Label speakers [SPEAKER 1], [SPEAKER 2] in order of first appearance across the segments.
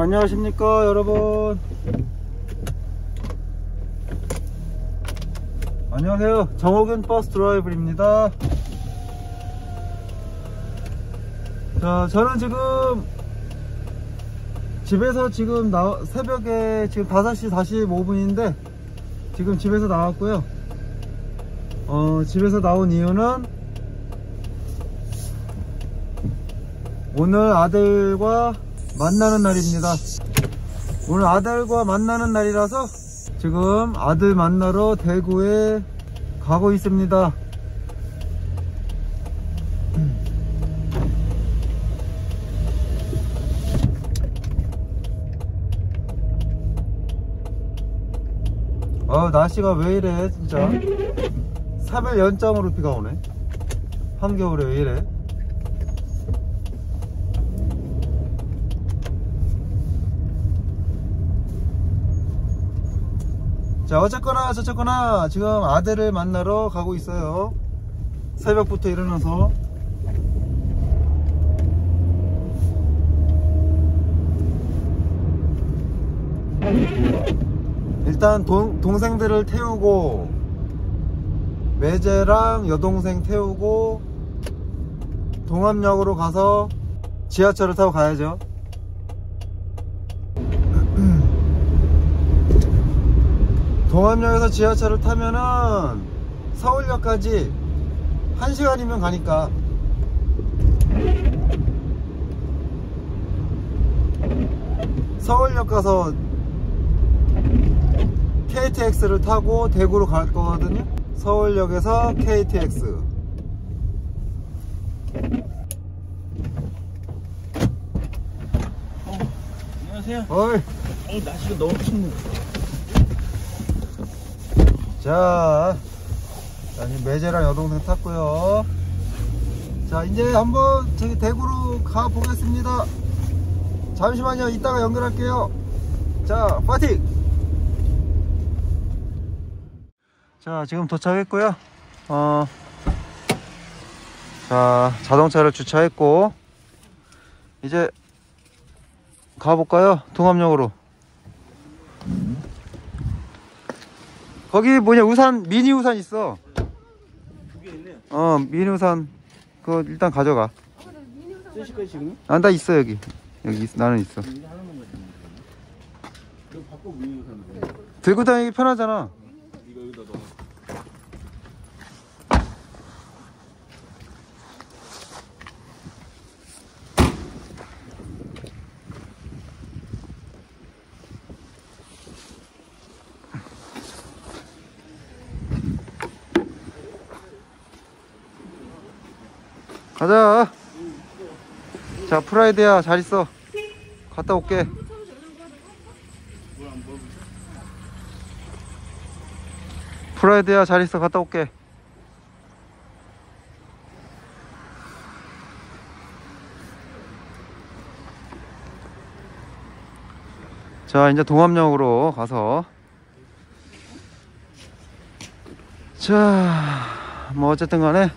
[SPEAKER 1] 안녕하십니까 여러분. 안녕하세요. 정호균 버스 드라이브입니다. 자 저는 지금 집에서 지금 나, 새벽에 지금 5시 45분인데 지금 집에서 나왔고요. 어, 집에서 나온 이유는 오늘 아들과 만나는 날입니다. 오늘 아들과 만나는 날이라서 지금 아들 만나러 대구에 가고 있습니다. 어 날씨가 왜 이래 진짜. 3일 연장으로 비가 오네. 한겨울에 왜 이래 자 어쨌거나 저쨌거나 지금 아들을 만나러 가고 있어요. 새벽부터 일어나서. 일단 동, 동생들을 태우고 매제랑 여동생 태우고 동암역으로 가서 지하철을 타고 가야죠 동암역에서 지하철을 타면은 서울역까지 1시간이면 가니까 서울역 가서 KTX를 타고 대구로 갈 거거든요 서울역에서 KTX
[SPEAKER 2] 어, 안녕하세요.
[SPEAKER 1] 어이
[SPEAKER 2] 어, 날씨가 너무 춥네.
[SPEAKER 1] 자, 자 이제 매제랑 여동생 탔고요. 자 이제 한번 저기 대구로 가 보겠습니다. 잠시만요. 이따가 연결할게요. 자 파이팅! 자 지금 도착했고요. 어, 자 자동차를 주차했고 이제 가볼까요? 동암역으로 거기 뭐냐 우산 미니 우산 있어. 어 미니 우산 그거 일단 가져가
[SPEAKER 2] 쓰실 거예요, 지금?
[SPEAKER 1] 아나 있어 여기 여기 있- 나는 있어. 들고 다니기 편하잖아
[SPEAKER 2] 이거 여기다 넣어.
[SPEAKER 1] 가자. 자 프라이드야. 잘 있어. 갔다 올게. 프라이드야. 잘 있어. 갔다 올게. 자 이제 동암역으로 가서. 자 뭐 어쨌든 간에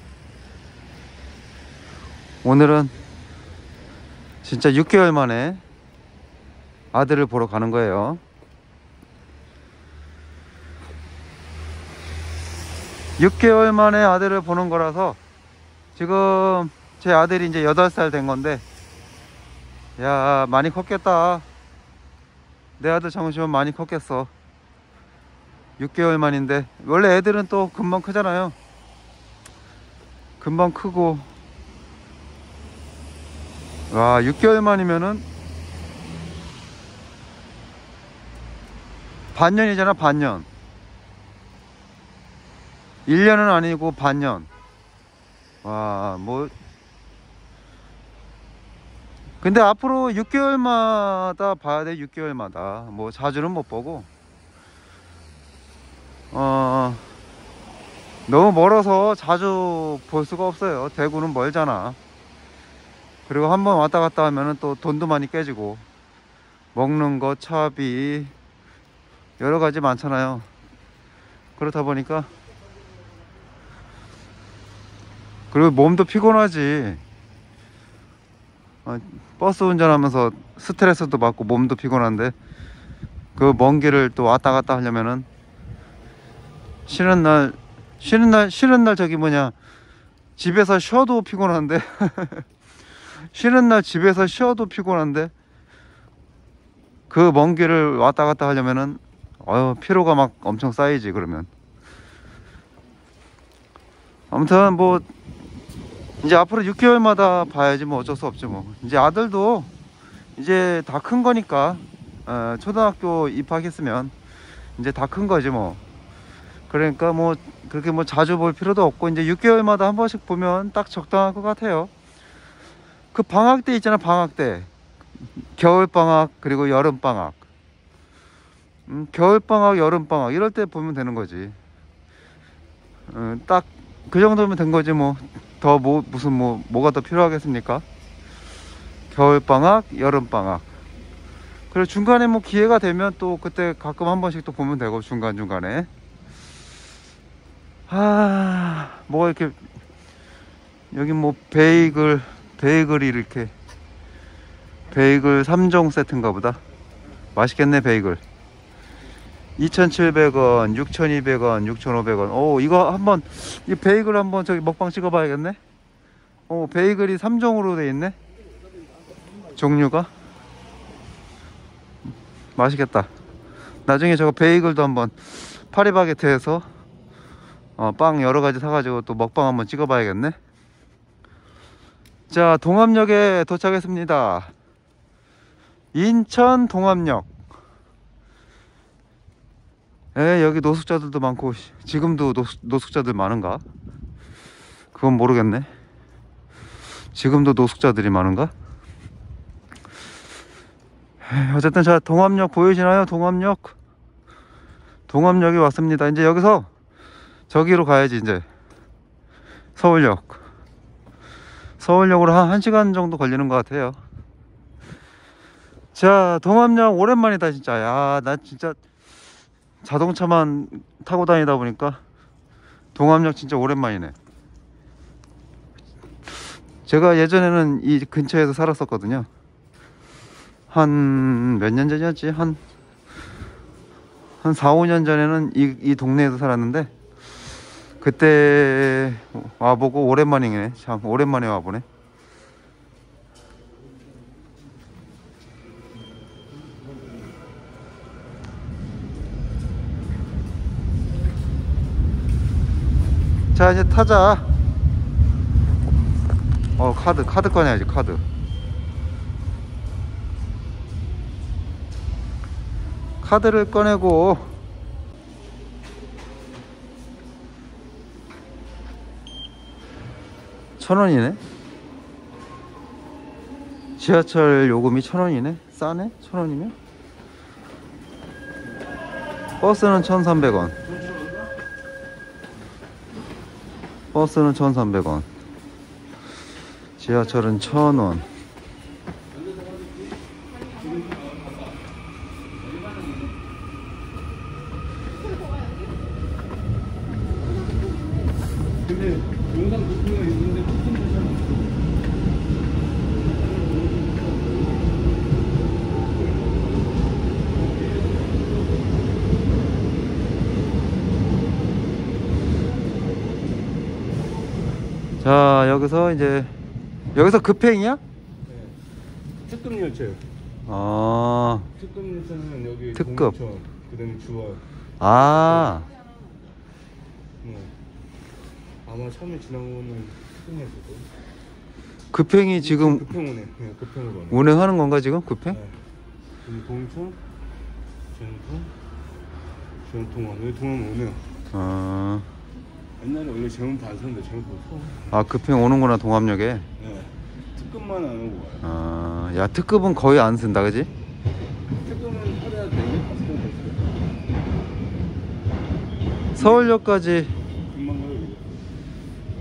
[SPEAKER 1] 오늘은 진짜 6개월 만에 아들을 보러 가는 거예요. 6개월 만에 아들을 보는 거라서 지금 제 아들이 이제 8살 된 건데 야 많이 컸겠다. 내 아들 잠시만 많이 컸겠어. 6개월 만인데 원래 애들은 또 금방 크잖아요. 금방 크고 와 6개월 만이면은 반년이잖아 반년. 1년은 아니고 반년. 와 뭐. 근데 앞으로 6개월마다 봐야 돼 6개월마다. 뭐 자주는 못 보고. 어 너무 멀어서 자주 볼 수가 없어요. 대구는 멀잖아 그리고 한번 왔다 갔다 하면은 또 돈도 많이 깨지고 먹는 거 차비 여러 가지 많잖아요. 그렇다 보니까 그리고 몸도 피곤하지. 어, 버스 운전하면서 스트레스도 받고 몸도 피곤한데 그 먼 길을 또 왔다 갔다 하려면은 쉬는 날 쉬는 날 쉬는 날 저기 뭐냐 집에서 쉬어도 피곤한데 쉬는 날 집에서 쉬어도 피곤한데 그 먼 길을 왔다 갔다 하려면은 어휴 피로가 막 엄청 쌓이지 그러면. 아무튼 뭐 이제 앞으로 6개월마다 봐야지 뭐 어쩔 수 없지 뭐. 이제 아들도 이제 다 큰 거니까 어, 초등학교 입학했으면 이제 다 큰 거지 뭐. 그러니까 뭐 그렇게 뭐 자주 볼 필요도 없고 이제 6개월마다 한 번씩 보면 딱 적당할 것 같아요 그 방학 때 있잖아 방학 때 겨울 방학 그리고 여름 방학 음, 겨울 방학 여름 방학 이럴 때 보면 되는 거지 어, 딱그 정도면 된 거지 뭐 더 뭐 무슨 뭐 뭐가 더 필요하겠습니까? 겨울 방학, 여름 방학. 그리고 중간에 뭐 기회가 되면 또 그때 가끔 한 번씩 또 보면 되고 중간 중간에. 아, 뭐 이렇게 여기 뭐 베이글 베이글이 이렇게 베이글 3종 세트인가 보다. 맛있겠네 베이글. 2,700원, 6,200원, 6,500원. 오, 이거 한번 이 베이글 한번 저기 먹방 찍어 봐야겠네. 오, 베이글이 3종으로 돼 있네. 종류가 맛있겠다. 나중에 저거 베이글도 한번 파리바게트에서 어, 빵 여러 가지 사가지고 또 먹방 한번 찍어 봐야겠네. 자, 동암역에 도착했습니다. 인천 동암역. 에 여기 노숙자들도 많고 씨, 지금도 노숙, 노숙자들 많은가? 그건 모르겠네. 지금도 노숙자들이 많은가? 어쨌든 자 동암역 보이시나요? 동암역. 동암역에 왔습니다. 이제 여기서 저기로 가야지 이제 서울역. 서울역으로 한 1시간 정도 걸리는 것 같아요. 자, 동암역 오랜만이다 진짜. 야, 나 진짜 자동차만 타고 다니다 보니까 동암역 진짜 오랜만이네. 제가 예전에는 이 근처에서 살았었거든요. 한 몇 년 전이었지? 한, 한 4, 5년 전에는 이, 이 동네에서 살았는데 그때 와보고 오랜만이네. 참 오랜만에 와보네. 자 이제 타자 어 카드 카드 꺼내야지 카드 카드를 꺼내고 천 원이네? 지하철 요금이 천 원이네? 싸네? 천 원이면? 버스는 천삼백 원. 버스는 1,300원. 지하철은 1,000원.
[SPEAKER 2] 근데 영상 부품가 있는데 부품도 잘 없어.
[SPEAKER 1] 자, 여기서 이제 여기서 급행이야?
[SPEAKER 2] 네. 특급 열차요.
[SPEAKER 1] 아.
[SPEAKER 2] 특급 열차는 여기
[SPEAKER 1] 특급.
[SPEAKER 2] 그다음에 주월.
[SPEAKER 1] 아.
[SPEAKER 2] 네. 아마 처음에 특급이었을 거예요.
[SPEAKER 1] 급행이 지금
[SPEAKER 2] 급행 오네. 네, 급행으로 오네.
[SPEAKER 1] 운행하는 건가 지금 급행?
[SPEAKER 2] 네. 여기 동천, 전통, 전통원. 여기 동원 오네요.
[SPEAKER 1] 아.
[SPEAKER 2] 옛날에 원래 썼는데 제문파 써.
[SPEAKER 1] 아, 급행 오는구나 동암역에.
[SPEAKER 2] 네. 특급만 안 오고 와요.
[SPEAKER 1] 아, 야, 특급은 거의 안 쓴다, 그지?
[SPEAKER 2] 특급은 하루에 다섯 번 됐어요.
[SPEAKER 1] 서울역까지
[SPEAKER 2] 금방 가요. 이거.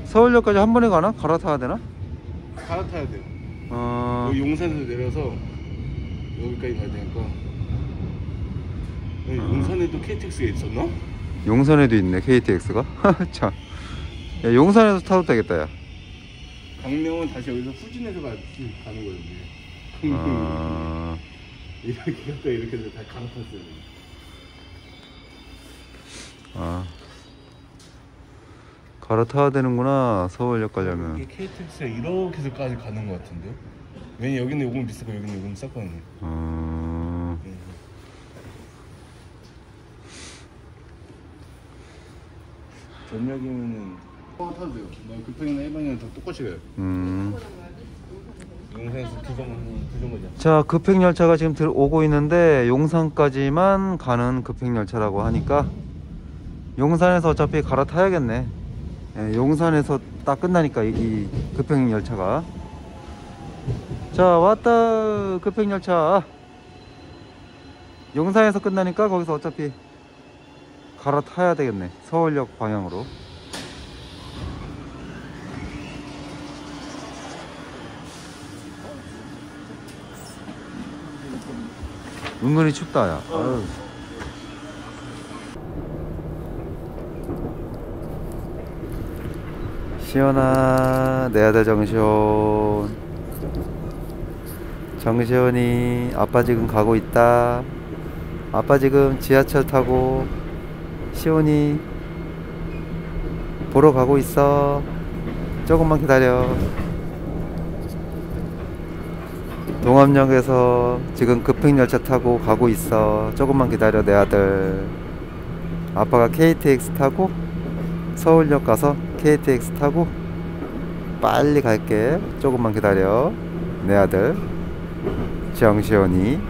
[SPEAKER 1] 서울역까지 한 번에 가나? 갈아타야 되나?
[SPEAKER 2] 갈아타야 돼요.
[SPEAKER 1] 어.
[SPEAKER 2] 여기 용산에서 내려서 여기까지 가야 되니까. 여기
[SPEAKER 1] 아.
[SPEAKER 2] 용산에도 KTX가 있었나?
[SPEAKER 1] 용산에도 있네 KTX가 참 야, 용산에서 타도 되겠다 야
[SPEAKER 3] 광명은 다시 여기서 후진해서 가, 가는 거예요. 이게.
[SPEAKER 1] 아,
[SPEAKER 3] 이렇게 갔다 이렇게 해서 다 갈아탔어요.
[SPEAKER 1] 아. 갈아타야 되는구나 서울역 가려면
[SPEAKER 3] 이게 KTX가 이렇게 해서까지 가는 것 같은데요? 왜냐 여기는 요금 비싸고 여기는 요금 쌌거든요.
[SPEAKER 1] 음,
[SPEAKER 3] 전역이면은 어 타도 돼요. 나 급행이나 일반이나 다 똑같이 가요.
[SPEAKER 1] 음.
[SPEAKER 3] 용산에서 규정 규정 거죠.
[SPEAKER 1] 자 급행 열차가 지금 들 오고 있는데 용산까지만 가는 급행 열차라고 하니까 용산에서 어차피 갈아타야겠네 예, 용산에서 딱 끝나니까 이, 이 급행 열차가 자 왔다 급행 열차 용산에서 끝나니까 거기서 어차피 갈아타야 되겠네. 서울역 방향으로. 은근히 춥다 야. 아유. 시원아 내 아들 정시원 정시원이 아빠 지금 가고 있다. 아빠 지금 지하철 타고 시원이 보러 가고 있어. 조금만 기다려. 동암역에서 지금 급행열차 타고 가고 있어. 조금만 기다려 내 아들. 아빠가 KTX 타고 서울역 가서 KTX 타고 빨리 갈게. 조금만 기다려 내 아들. 정시원이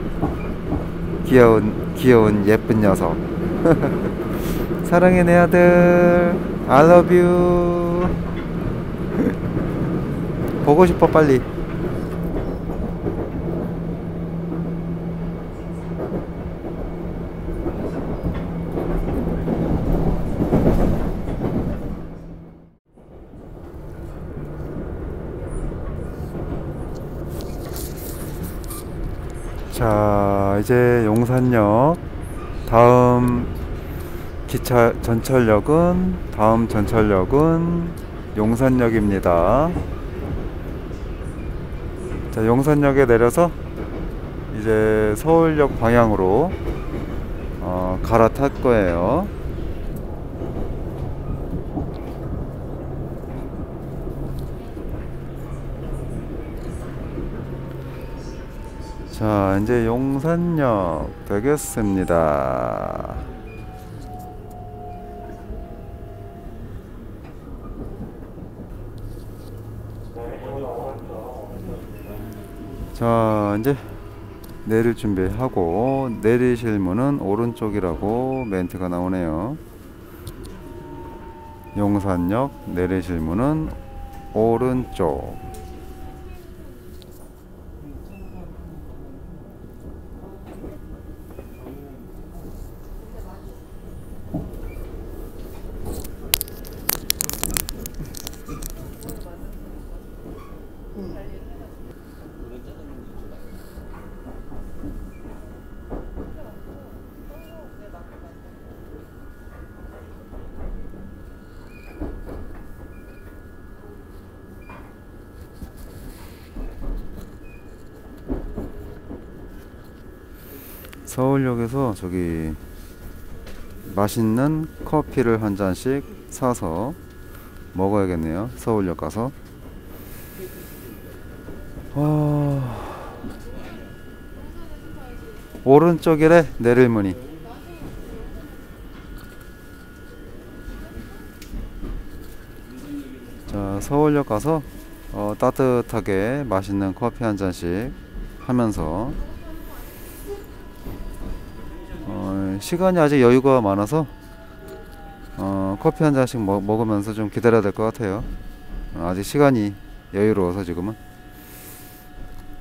[SPEAKER 1] 귀여운 귀여운 예쁜 녀석 사랑해 내 아들 I love you. 보고 싶어 빨리. 자 이제 용산역. 다음 기차 전철역은 다음 전철역은 용산역입니다. 자 용산역에 내려서 이제 서울역 방향으로 어, 갈아탈 거예요. 자 이제 용산역 되겠습니다 자 이제 내릴 준비하고 내리실 문은 오른쪽이라고 멘트가 나오네요. 용산역 내리실 문은 오른쪽 저기 맛있는 커피를 한 잔씩 사서 먹어야겠네요. 서울역 가서. 와... 오른쪽이래 내릴 문이. 자 서울역 가서 어, 따뜻하게 맛있는 커피 한 잔씩 하면서 시간이 아직 여유가 많아서 어, 커피 한 잔씩 먹, 먹으면서 좀 기다려야 될 것 같아요. 어, 아직 시간이 여유로워서 지금은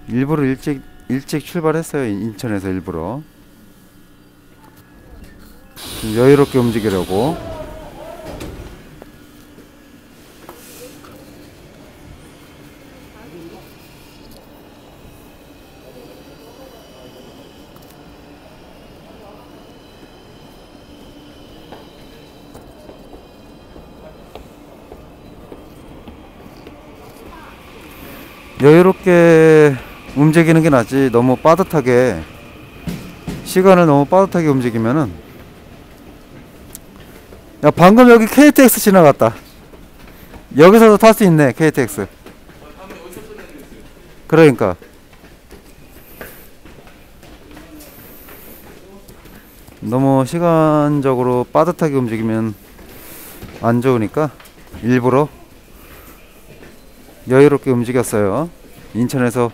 [SPEAKER 1] 일부러 일찍 일찍 출발했어요. 인- 인천에서 일부러 좀 여유롭게 움직이려고. 여유롭게 움직이는 게 낫지 너무 빠듯하게 시간을 너무 빠듯하게 움직이면은 야 방금 여기 KTX 지나갔다. 여기서도 탈 수 있네 KTX 그러니까. 너무 시간적으로 빠듯하게 움직이면 안 좋으니까 일부러 여유롭게 움직였어요. 인천에서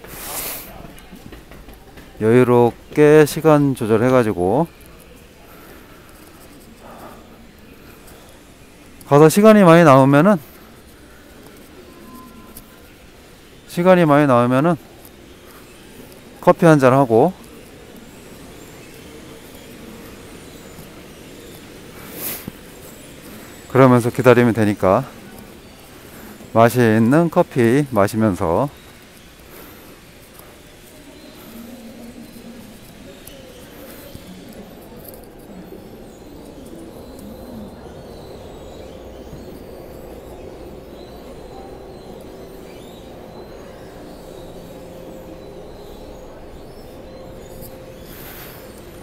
[SPEAKER 1] 여유롭게 시간 조절해가지고. 가서 시간이 많이 나오면은 시간이 많이 나오면은 커피 한 잔 하고. 그러면서 기다리면 되니까 맛있는 커피 마시면서.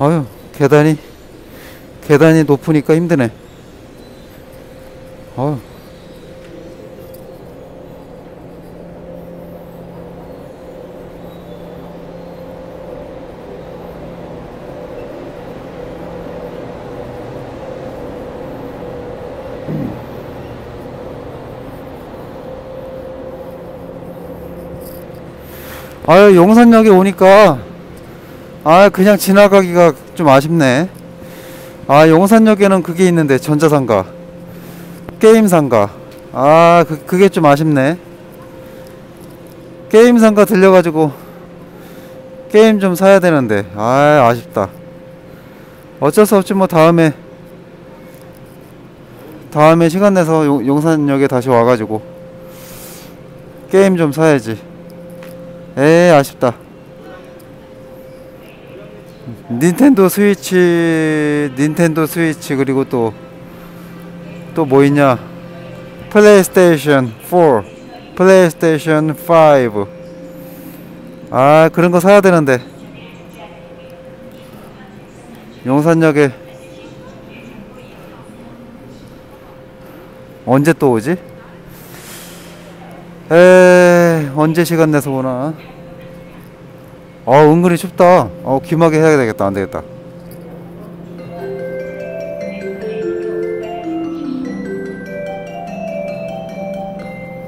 [SPEAKER 1] 아유 계단이 계단이 높으니까 힘드네. 아유 용산역에 오니까 아 그냥 지나가기가 좀 아쉽네. 아 용산역에는 그게 있는데 전자상가 게임상가. 아 그, 그게 좀 아쉽네. 게임상가 들려가지고 게임 좀 사야 되는데 아 아쉽다. 어쩔 수 없지 뭐 다음에 다음에 시간 내서 용, 용산역에 다시 와가지고 게임 좀 사야지 에 아쉽다. 닌텐도 스위치 닌텐도 스위치 그리고 또 또 뭐 있냐? 플레이스테이션 4 플레이스테이션 5아 그런 거 사야 되는데. 용산역에. 언제 또 오지? 에 언제 시간 내서 오나? 어 은근히 춥다. 어 귀마개 해야 되겠다. 안 되겠다.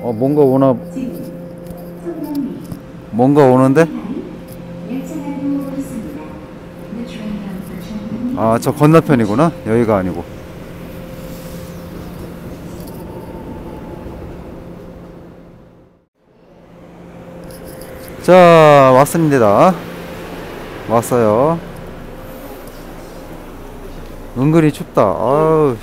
[SPEAKER 1] 어 뭔가 오나? 뭔가 오는데? 아 저 건너편이구나. 여기가 아니고 자 왔습니다. 왔어요. 은근히 춥다. 아우.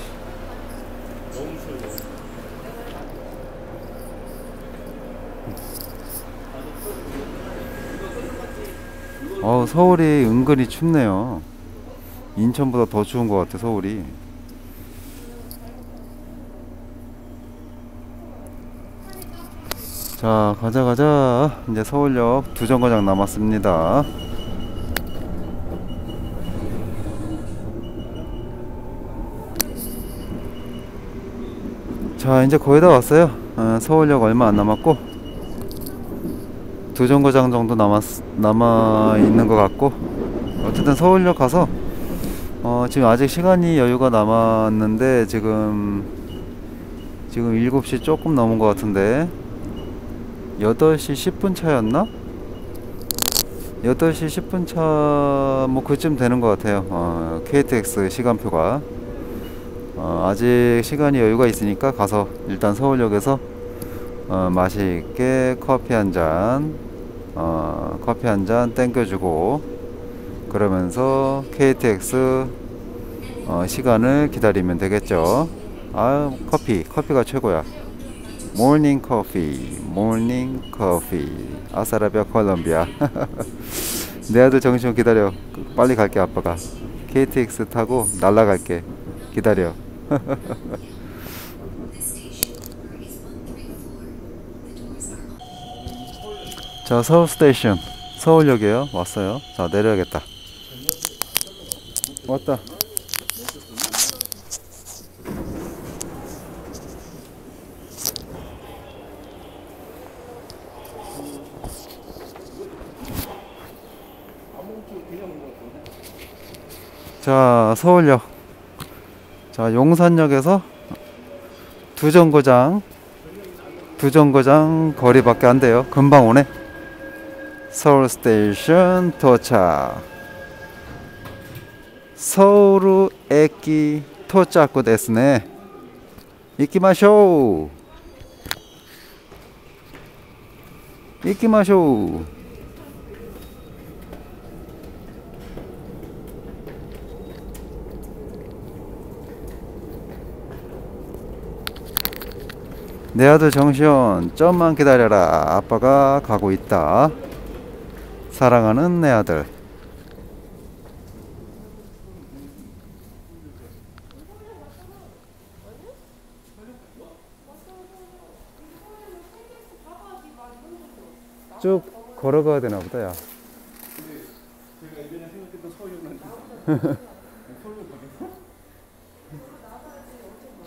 [SPEAKER 1] 어 서울이 은근히 춥네요. 인천보다 더 추운 것 같아 서울이 자 가자 가자. 이제 서울역 두 정거장 남았습니다. 자 이제 거의 다 왔어요. 어, 서울역 얼마 안 남았고 두 정거장 정도 남았 남아 있는 것 같고 어쨌든 서울역 가서 어, 지금 아직 시간이 여유가 남았는데 지금 지금 7시 조금 넘은 것 같은데 8시 10분 차였나? 8시 10분 차, 뭐, 그쯤 되는 것 같아요. 어, KTX 시간표가. 어, 아직 시간이 여유가 있으니까 가서 일단 서울역에서 어, 맛있게 커피 한 잔, 어, 커피 한 잔 땡겨주고, 그러면서 KTX 어, 시간을 기다리면 되겠죠. 아, 커피, 커피가 최고야. 모닝 커피, 모닝 커피. 아사라비아 콜롬비아. 내 아들 정신 기다려. 빨리 갈게 아빠가. KTX 타고 날라갈게. 기다려. 자 서울 스테이션 서울역이에요 왔어요 자 내려야겠다 왔다 자 서울역. 자 용산역에서 두 정거장 두 정거장 거리밖에 안 돼요. 금방 오네. 서울 스테이션 도착. 서울 에끼 토짜쿠 데스네. 이끼마쇼. 이끼마쇼. 내 아들 정시현 좀만 기다려라. 아빠가 가고 있다. 사랑하는 내 아들. 쭉 걸어가야 되나 보다 야.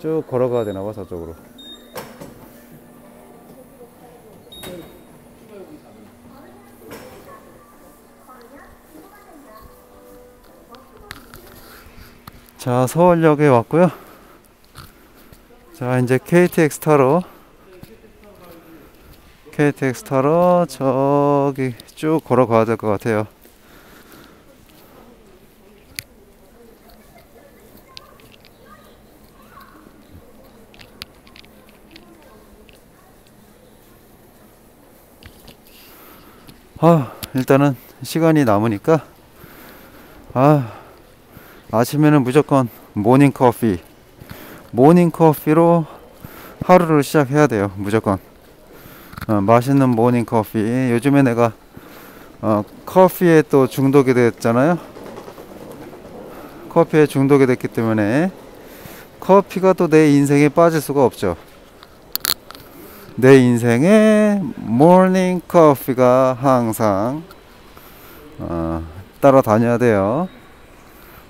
[SPEAKER 1] 쭉 걸어가야 되나 봐 저쪽으로 자 서울역에 왔고요. 자 이제 KTX 타러 KTX 타러 저기 쭉 걸어가야 될 것 같아요. 아 일단은 시간이 남으니까 아 아침에는 무조건 모닝 커피. 모닝 커피로 하루를 시작해야 돼요 무조건. 어, 맛있는 모닝 커피. 요즘에 내가 어, 커피에 또 중독이 됐잖아요? 커피에 중독이 됐기 때문에 커피가 또 내 인생에 빠질 수가 없죠. 내 인생에 모닝 커피가 항상 어, 따라다녀야 돼요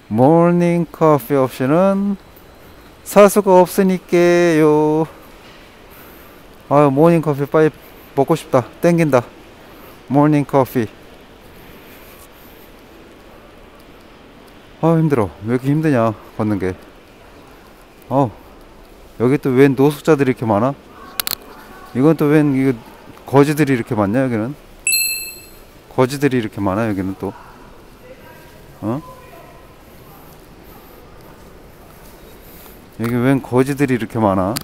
[SPEAKER 1] 모닝 커피 없이는 살 수가 없으니까요. 아, 모닝 커피 빨리 먹고 싶다. 땡긴다. 모닝 커피. 아, 힘들어. 왜 이렇게 힘드냐, 걷는 게. 어, 여기 또 웬 노숙자들이 이렇게 많아? 이건 또 웬, 이거, 거지들이 이렇게 많냐, 여기는? 거지들이 이렇게 많아, 여기는 또. 어? 여기 웬 거지들이 이렇게 많아?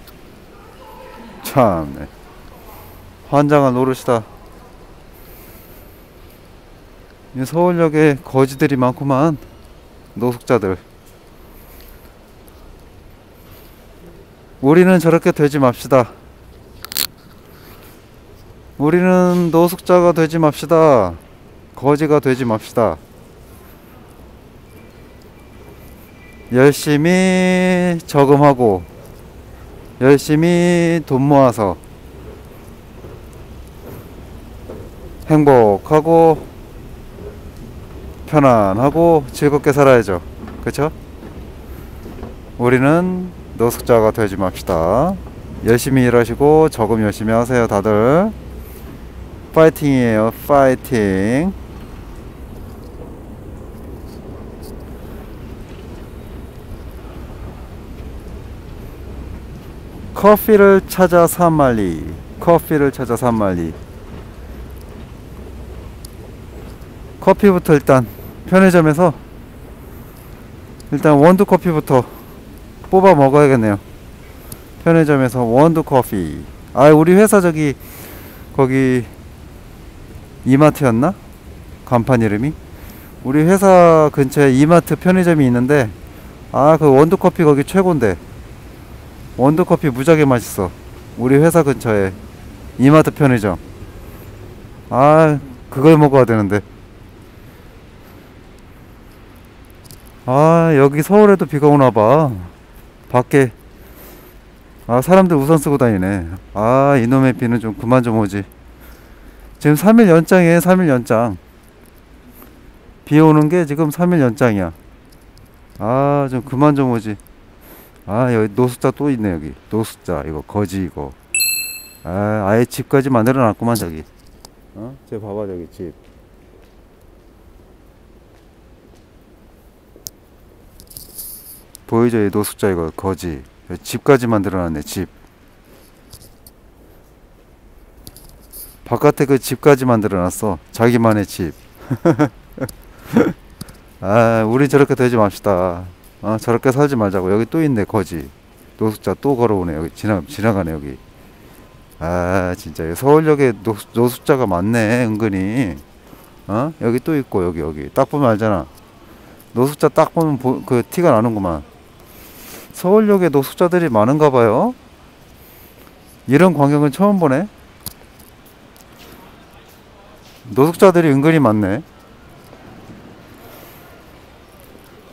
[SPEAKER 1] 참네. 환장한 노릇이다. 이 서울역에 거지들이 많구만. 노숙자들. 우리는 저렇게 되지 맙시다. 우리는 노숙자가 되지 맙시다. 거지가 되지 맙시다. 열심히 저금하고 열심히 돈 모아서 행복하고 편안하고 즐겁게 살아야죠. 그쵸? 우리는 노숙자가 되지 맙시다. 열심히 일하시고 저금 열심히 하세요, 다들. 파이팅이에요, 파이팅. 커피를 찾아 산말리 커피를 찾아 산말리. 커피부터 일단 편의점에서 일단 원두 커피부터 뽑아 먹어야겠네요. 편의점에서 원두 커피. 아 우리 회사 저기 거기 이마트였나? 간판 이름이? 우리 회사 근처에 이마트 편의점이 있는데 아 그 원두 커피 거기 최고인데 원두커피 무지하게 맛있어. 우리 회사 근처에. 이마트 편의점. 아 그걸 먹어야 되는데. 아 여기 서울에도 비가 오나봐. 밖에. 아 사람들 우산 쓰고 다니네. 아 이놈의 비는 좀 그만 좀 오지. 지금 3일 연장이에요 3일 연장. 비 오는 게 지금 3일 연장이야. 아 좀 그만 좀 오지 아 여기 노숙자 또 있네 여기. 노숙자 이거 거지 이거. 아 아예 집까지 만들어 놨구만 저기. 어? 저 봐봐 저기 집. 보이죠? 이 노숙자 이거 거지. 집까지 만들어 놨네 집. 바깥에 그 집까지 만들어 놨어. 자기만의 집. 아, 우리 저렇게 되지 맙시다. 어, 저렇게 살지 말자고. 여기 또 있네, 거지. 노숙자 또 걸어오네. 여기 지나, 지나가네, 여기. 아, 진짜. 서울역에 노, 노숙자가 많네, 은근히. 어? 여기 또 있고, 여기, 여기. 딱 보면 알잖아. 노숙자 딱 보면 보, 그 티가 나는구만. 서울역에 노숙자들이 많은가 봐요. 이런 광경은 처음 보네. 노숙자들이 은근히 많네.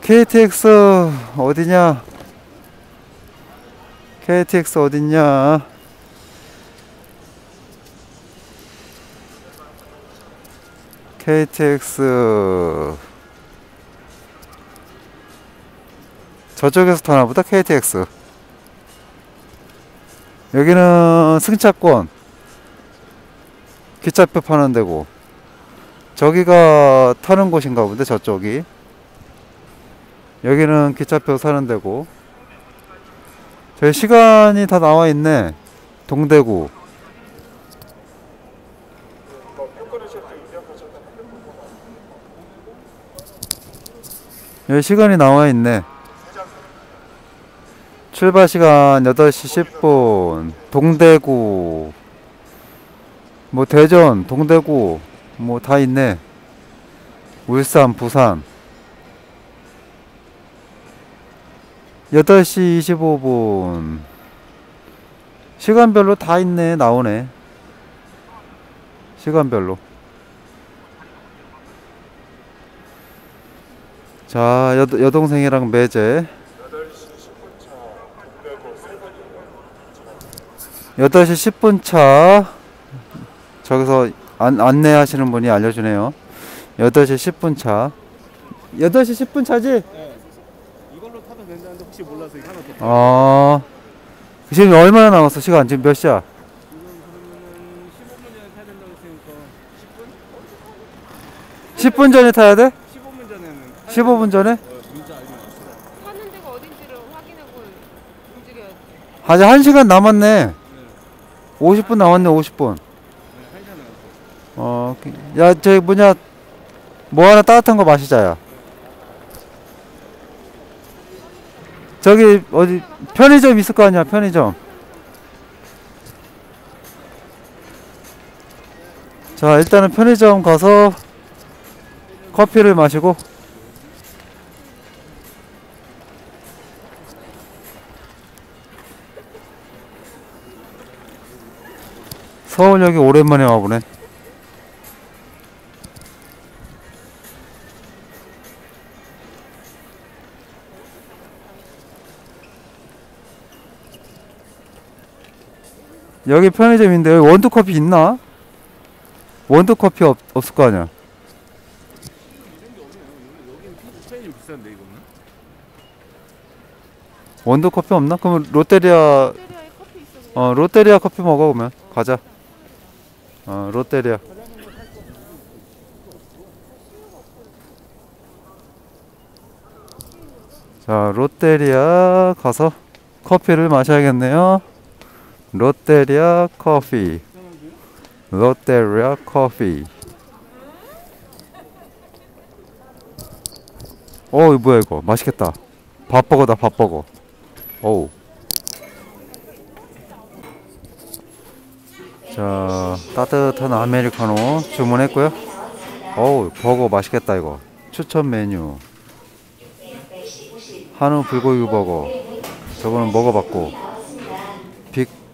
[SPEAKER 1] KTX 어디냐? KTX 어딨냐? KTX 저쪽에서 타나 보다 KTX 여기는 승차권. 기차표 파는 데고. 저기가 타는 곳인가 본데 저쪽이 여기는 기차표 사는 데고. 저희 시간이 다 나와 있네. 동대구. 여기 시간이 나와 있네. 출발 시간 8시 10분. 동대구. 뭐 대전 동대구 뭐 다 있네. 울산 부산 8시 25분. 시간별로 다 있네 나오네. 시간별로. 자 여, 여동생이랑 매제. 8시 10분 차. 저기서 안, 안내하시는 분이 알려주네요. 8시 10분 차. 8시 10분 차지?
[SPEAKER 3] 이걸로 타도 된다는데 혹시
[SPEAKER 1] 어 지금 얼마나 남았어 시간 지금 몇 시야?
[SPEAKER 3] 지금 그러면은 15분 전에 타야 된다고 했으니까 10분?
[SPEAKER 1] 10분 전에 타야 돼?
[SPEAKER 3] 15분 전에는.
[SPEAKER 1] 15분 전에?
[SPEAKER 4] 사는 데가 어딘지를 확인하고 움직여야 돼.
[SPEAKER 1] 아직 1시간 남았네 50분 남았네 50분
[SPEAKER 3] 네, 한 시간 남았어.
[SPEAKER 1] 어, 야, 저기 뭐냐, 뭐 하나 따뜻한 거 마시자 야. 저기 어디 편의점 있을 거 아니야, 편의점. 자, 일단은 편의점 가서 커피를 마시고 서울역에 오랜만에 와보네. 여기 편의점인데 여기 원두커피 있나? 원두커피 없, 없을 거 아니야? 원두커피 없나? 그럼 롯데리아. 어 롯데리아 커피 먹어 그러면 가자 어 롯데리아 자 롯데리아 가서 커피를 마셔야겠네요 롯데리아 커피. 롯데리아 커피. 어 이거 뭐야 이거? 맛있겠다. 밥버거다 밥버거. 어우. 자 따뜻한 아메리카노 주문했고요. 어우 버거 맛있겠다 이거. 추천 메뉴. 한우 불고기 버거. 저거는 먹어봤고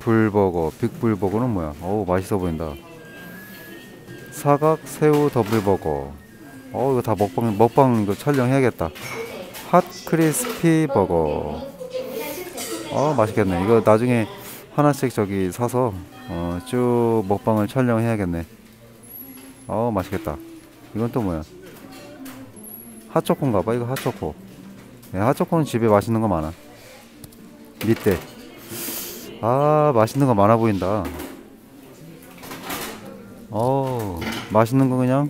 [SPEAKER 1] 빅불버거 빅불버거는 뭐야? 어우 맛있어 보인다. 사각 새우 더블버거. 어 이거 다 먹방 먹방 이거 촬영해야겠다. 핫 크리스피 버거. 어 맛있겠네. 이거 나중에 하나씩 저기 사서 어, 쭉 먹방을 촬영해야겠네. 어 맛있겠다. 이건 또 뭐야? 핫초코인가 봐. 이거 핫초코. 네, 핫초코는 집에 맛있는 거 많아. 밑에 아 맛있는 거 많아 보인다. 어 맛있는 거 그냥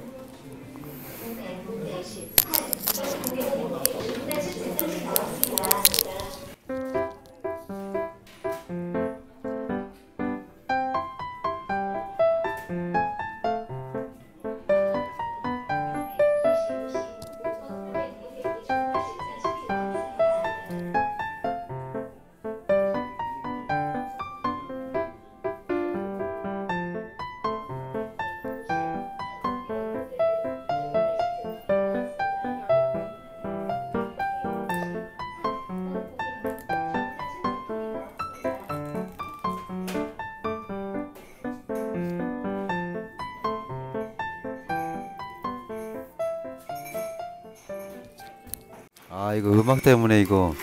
[SPEAKER 1] 아 이거 음악 때문에 이거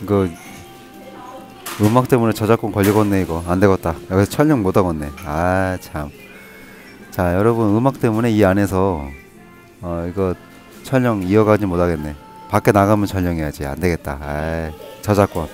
[SPEAKER 1] 이거 음악 때문에 저작권 걸리겠네 이거. 안 되겠다. 여기서 촬영 못 하겠네. 아 참. 자 여러분 음악 때문에 이 안에서 어 이거 촬영 이어가지 못하겠네. 밖에 나가면 촬영해야지. 안 되겠다. 아 저작권